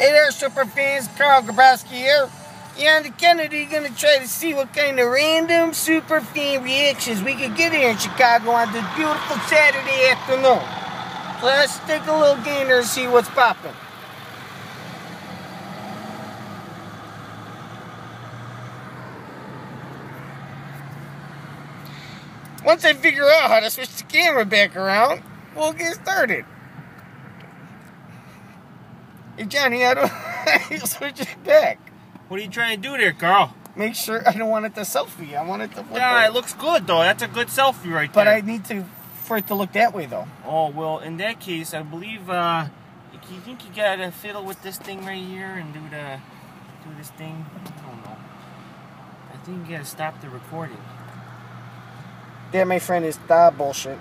Hey there, super fans. Carl Grabowski here. Yeah, the Kennedy gonna try to see what kind of random super fan reactions we can get here in Chicago on this beautiful Saturday afternoon. Let's take a little gander and see what's popping. Once I figure out how to switch the camera back around, we'll get started. Hey Johnny, I don't switch it back? What are you trying to do there, Carl? Make sure I don't want it to selfie. I want it to Yeah, it looks good though. That's a good selfie right But there. But I need to for it to look that way though. Oh well, in that case, I believe. uh You think you gotta fiddle with this thing right here and do the do this thing? I don't know. I think you gotta stop the recording. That, my friend, is the bullshit.